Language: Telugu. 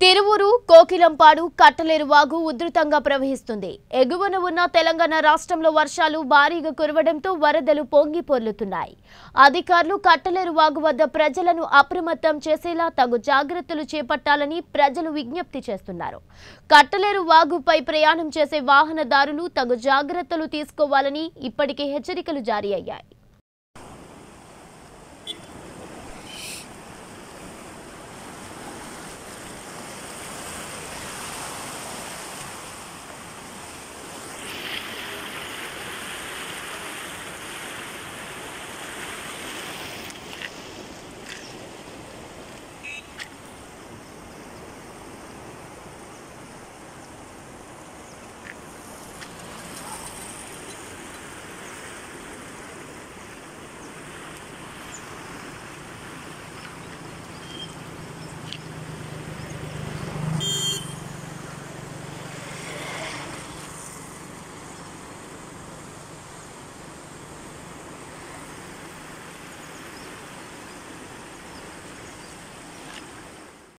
తిరువురు కోకిలంపాడు కట్టలేరు వాగు ఉధృతంగా ప్రవహిస్తుంది. ఎగువన ఉన్న తెలంగాణ రాష్ట్రంలో వర్షాలు భారీగా కురవడంతో వరదలు పొంగి పొర్లుతున్నాయి. అధికారులు కట్టలేరు వాగు వద్ద ప్రజలను అప్రమత్తం చేసేలా తగు జాగ్రత్తలు చేపట్టాలని ప్రజలు విజ్ఞప్తి చేస్తున్నారు. కట్టలేరు వాగుపై ప్రయాణం చేసే వాహనదారులు తగు జాగ్రత్తలు తీసుకోవాలని ఇప్పటికే హెచ్చరికలు జారీ అయ్యాయి.